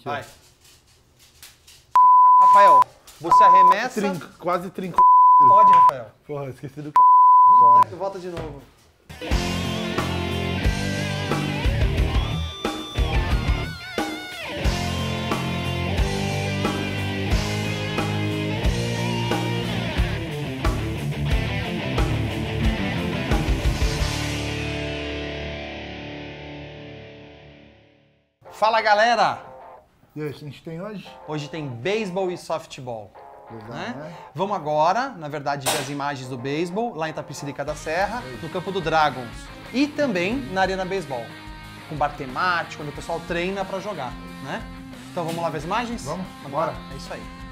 É? Vai. Rafael, você arremessa. Trinco, quase trincou. Pode, Rafael. Porra, esqueci do c. Pode. Volta de novo. Fala galera! E a gente tem hoje? Hoje tem beisebol e softball. Legal, né? né? Vamos agora, na verdade, ver as imagens do beisebol lá em Tapicirica da Serra, no campo do Dragons. E também na Arena Beisebol, com bar temático, onde o pessoal treina pra jogar, né? Então vamos lá ver as imagens? Vamos, lá? bora. É isso aí.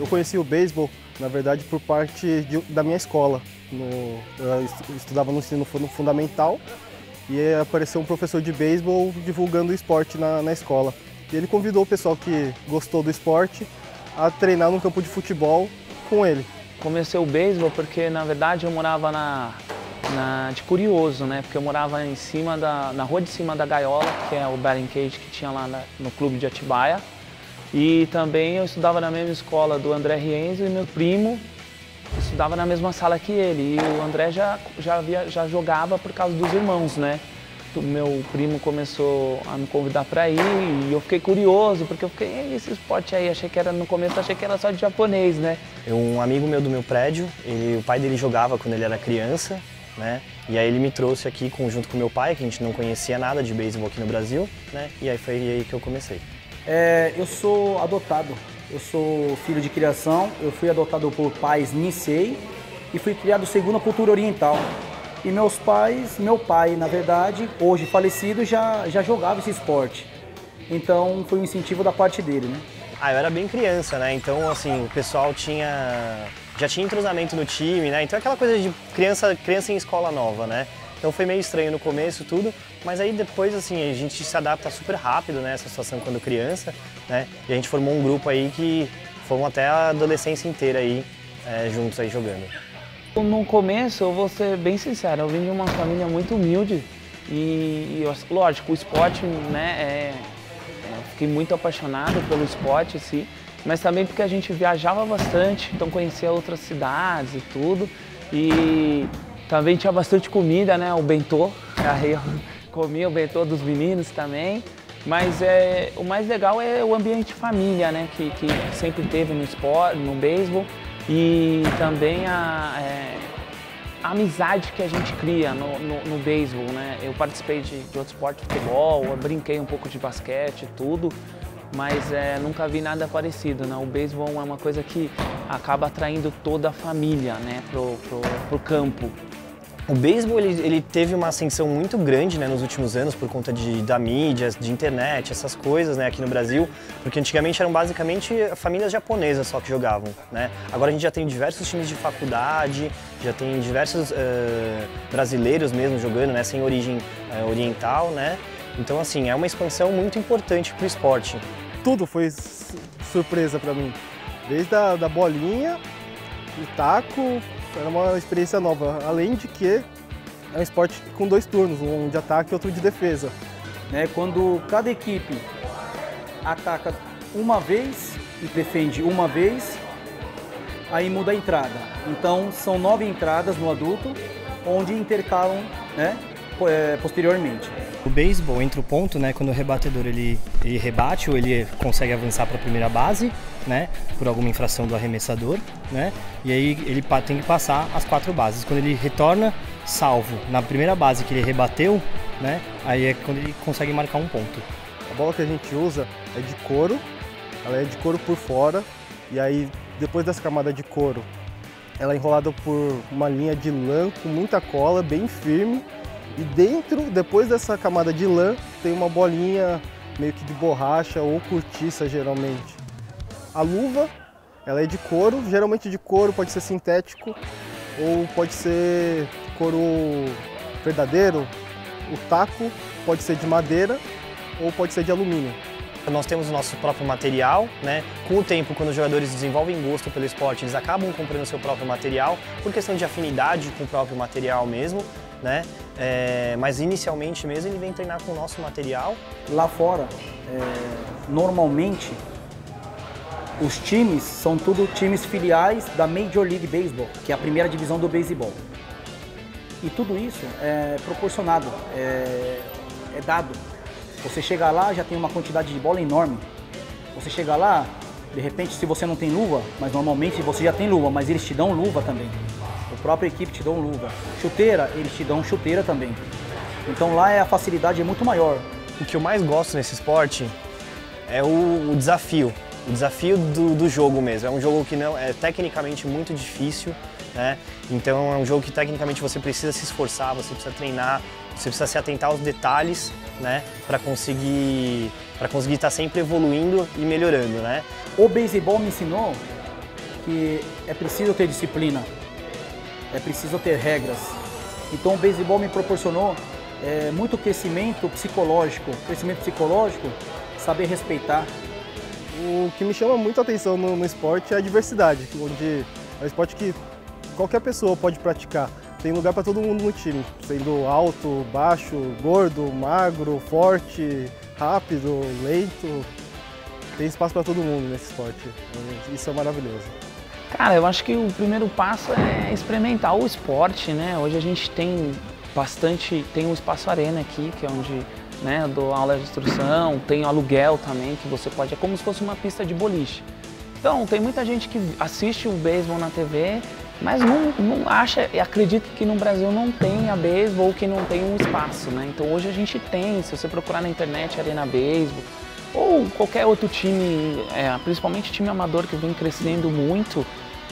Eu conheci o beisebol, na verdade, por parte de- da minha escola. No- eu estu- estudava no ensino fun- fundamental e apareceu um professor de beisebol divulgando o esporte na, na escola. E ele convidou o pessoal que gostou do esporte a treinar no campo de futebol com ele. Comecei o beisebol porque, na verdade, eu morava na, na- de curioso, né? Porque eu morava em cima da, na rua de cima da gaiola, que é o batting cage que tinha lá na- no clube de Atibaia. E também eu estudava na mesma escola do André Rienzo e meu primo estudava na mesma sala que ele. E o André já, já, havia, já jogava por causa dos irmãos, né? O meu primo começou a me convidar para ir e eu fiquei curioso, porque eu fiquei, "Ei, esse esporte aí, achei que era, no começo achei que era só de japonês, né? Eu- Um amigo meu do meu prédio, ele- o pai dele jogava quando ele era criança, né? E aí ele me trouxe aqui junto com meu pai, que a gente não conhecia nada de beisebol aqui no Brasil, né? E aí foi aí que eu comecei. É, eu sou adotado. Eu sou filho de criação. Eu fui adotado por pais Nisei e fui criado segundo a cultura oriental. E meus pais, meu pai, na verdade, hoje falecido, já, já jogava esse esporte. Então foi um incentivo da parte dele, né? Ah, eu era bem criança, né? Então, assim, o pessoal tinha... Já tinha entrosamento no time, né? Então aquela coisa de criança, criança em escola nova, né? Então foi meio estranho no começo, tudo. Mas aí depois, assim, a gente se adapta super rápido, né? Situação quando criança, né? E a gente formou um grupo aí que fomos até a adolescência inteira aí, é, juntos aí jogando. No começo, eu vou ser bem sincero, eu vim de uma família muito humilde e, e, lógico, o esporte, né, é, é, fiquei muito apaixonado pelo esporte, assim, mas também porque a gente viajava bastante, então conhecia outras cidades e tudo, e também tinha bastante comida, né, o bentô, aí eu comia o bentô dos meninos também, mas é, o mais legal é o ambiente família, né, que, que sempre teve no esporte, no beisebol, e também a, é, a amizade que a gente cria no, no, no beisebol, né? Eu participei de, de outro esporte, futebol, eu brinquei um pouco de basquete tudo, mas é, nunca vi nada parecido, né? O beisebol é uma coisa que acaba atraindo toda a família, né, pro, pro, pro campo. O beisebol ele, ele teve uma ascensão muito grande né, nos últimos anos por conta de, da mídia, de internet, essas coisas né, aqui no Brasil, porque antigamente eram basicamente famílias japonesas só que jogavam. Né? Agora a gente já tem diversos times de faculdade, já tem diversos eh, brasileiros mesmo jogando, né, sem origem eh, oriental, né? Então assim é uma expansão muito importante para o esporte. Tudo foi su- surpresa para mim. Desde a da bolinha, o taco, era uma experiência nova. Além de que é um esporte com dois turnos, um de ataque e outro de defesa. né? Quando cada equipe ataca uma vez e defende uma vez, aí muda a entrada. Então são nove entradas no adulto, onde intercalam né, é, posteriormente. O beisebol entra o ponto, né, quando o rebatedor ele, ele rebate ou ele consegue avançar para a primeira base, né, por alguma infração do arremessador, né, e aí ele tem que passar as quatro bases. Quando ele retorna salvo na primeira base que ele rebateu, né, aí é quando ele consegue marcar um ponto. A bola que a gente usa é de couro, ela é de couro por fora, e aí depois dessa camada de couro, ela é enrolada por uma linha de lã com muita cola, bem firme, e dentro, depois dessa camada de lã, tem uma bolinha meio que de borracha ou cortiça geralmente. A luva, ela é de couro, geralmente de couro, pode ser sintético ou pode ser couro verdadeiro. O taco pode ser de madeira ou pode ser de alumínio. Nós temos o nosso próprio material, né? Com o tempo, quando os jogadores desenvolvem gosto pelo esporte, eles acabam comprando o seu próprio material, por questão de afinidade com o próprio material mesmo, né? É, mas inicialmente mesmo ele vem treinar com o nosso material. Lá fora, é, normalmente, os times são tudo times filiais da Major League Baseball, que é a primeira divisão do beisebol. E tudo isso é proporcionado, é, é dado. Você chega lá, já tem uma quantidade de bola enorme. Você chega lá, de repente, se você não tem luva, mas normalmente você já tem luva, mas eles te dão luva também. A própria equipe te dão luva. Chuteira, eles te dão chuteira também. Então lá é a facilidade é muito maior. O que eu mais gosto nesse esporte é o, o desafio, o desafio do, do jogo mesmo. É um jogo que não é tecnicamente muito difícil, né? Então é um jogo que tecnicamente você precisa se esforçar, você precisa treinar, você precisa se atentar aos detalhes, né? Para conseguir para conseguir estar sempre evoluindo e melhorando, né? O beisebol me ensinou que é preciso ter disciplina, é preciso ter regras. Então o beisebol me proporcionou é, muito crescimento psicológico, crescimento psicológico, saber respeitar. O que me chama muito a atenção no, no esporte é a diversidade, onde é um esporte que qualquer pessoa pode praticar. Tem lugar para todo mundo no time, sendo alto, baixo, gordo, magro, forte, rápido, lento. Tem espaço para todo mundo nesse esporte. Isso é maravilhoso. Cara, eu acho que o primeiro passo é experimentar o esporte, né? Hoje a gente tem bastante, tem o Espaço Arena aqui, que é onde né, eu dou aula de instrução, tem aluguel também, que você pode, é como se fosse uma pista de boliche. Então, tem muita gente que assiste o beisebol na TV, mas não, não acha, e acredita que no Brasil não tem beisebol ou que não tem um espaço, né? Então hoje a gente tem, se você procurar na internet Arena Beisebol, ou qualquer outro time, é, principalmente time amador que vem crescendo muito,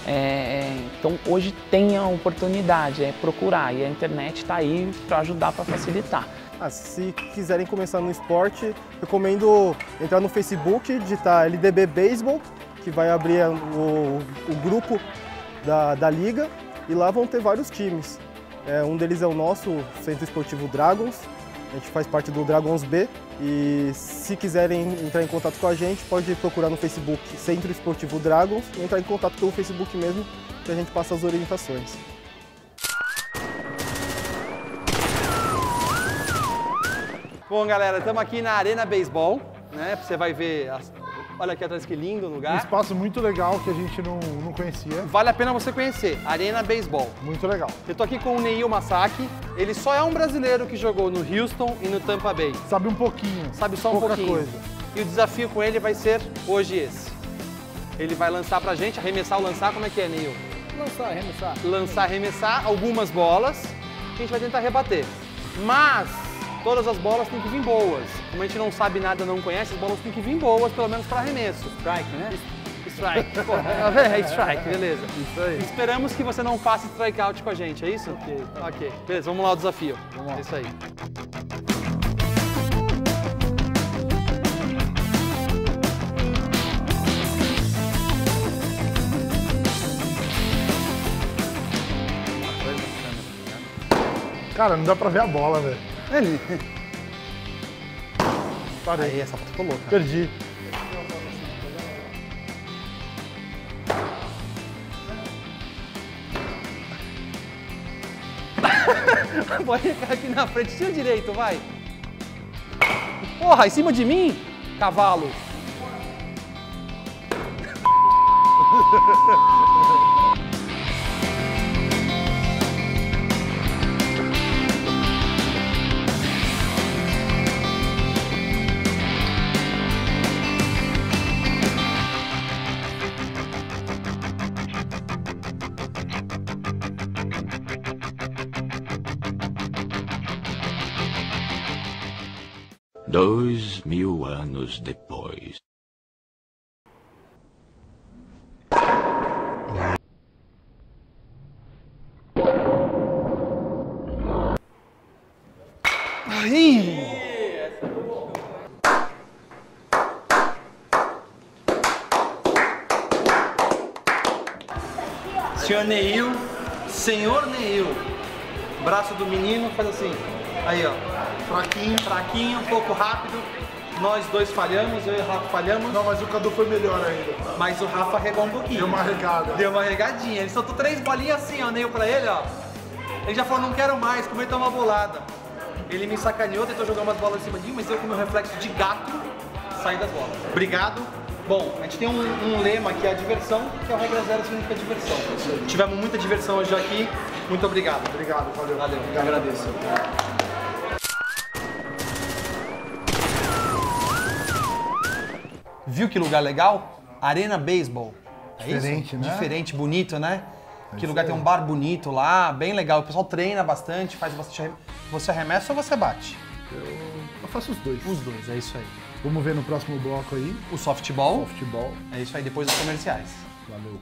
é, então hoje tem a oportunidade, é procurar e a internet está aí para ajudar, para facilitar. Ah, se quiserem começar no esporte, recomendo entrar no Facebook, digitar LDB Baseball, que vai abrir o, o grupo da, da liga e lá vão ter vários times. É, um deles é o nosso Centro Esportivo Dragons, a gente faz parte do Dragons B e se quiserem entrar em contato com a gente, pode procurar no Facebook Centro Esportivo Dragons ou entrar em contato pelo Facebook mesmo, que a gente passa as orientações. Bom, galera, estamos aqui na Arena Baseball, né? Você vai ver, as- olha aqui atrás que lindo Um lugar. espaço muito legal que a gente não, não conhecia. Vale a pena você conhecer, Arena Baseball. Muito legal. Eu tô aqui com o Neil Masaki, ele só é um brasileiro que jogou no Houston e no Tampa Bay. Sabe um pouquinho. Sabe só um pouca pouquinho. coisa. E o desafio com ele vai ser hoje esse. Ele vai lançar pra gente, arremessar ou lançar, como é que é, Neil? Lançar, arremessar. Lançar, arremessar algumas bolas que a gente vai tentar rebater. Mas todas as bolas têm que vir boas. Como a gente não sabe nada, não conhece, as bolas têm que vir boas, pelo menos para arremesso. Strike, né? Strike. Pô, é strike, beleza. Isso aí. Esperamos que você não faça strikeout com a gente, é isso? Ok. Ok. Beleza, vamos lá o desafio. Vamos lá. É isso aí. Cara, não dá pra ver a bola, velho. Ele. Parei. Aí, essa foto ficou louca. Perdi. Pode ficar aqui na frente, tira direito, vai. Porra, em cima de mim? Cavalo. Dois mil anos depois. Senhor Neil, senhor Neil. Braço do menino faz assim. Aí, ó. Fraquinho, fraquinho, um pouco rápido. Nós dois falhamos, eu e o Rafa falhamos. Não, mas o Cadu foi melhor ainda. Mas o Rafa regou um pouquinho. Deu uma regada. Deu uma regadinha. Ele soltou três bolinhas assim, ó, Neil pra ele, ó. Ele já falou, não quero mais, comer uma bolada. Ele me sacaneou, tentou jogar umas bolas em cima de mim, mas eu com meu reflexo de gato saí das bolas. Obrigado. Bom, a gente tem um, um lema que é a diversão, que é o regra zero significa diversão. Tivemos muita diversão hoje aqui. Muito obrigado. Obrigado, valeu. Valeu, eu agradeço. Viu que lugar legal? Arena Baseball. É Diferente, isso? né? Diferente, bonito, né? que lugar tem um bar bonito lá, bem legal. O pessoal treina bastante, faz bastante. Você arremessa ou você bate? Eu faço os dois. Os dois, é isso aí. Vamos ver no próximo bloco aí. O softball, Futebol. é isso aí, depois dos comerciais. Valeu.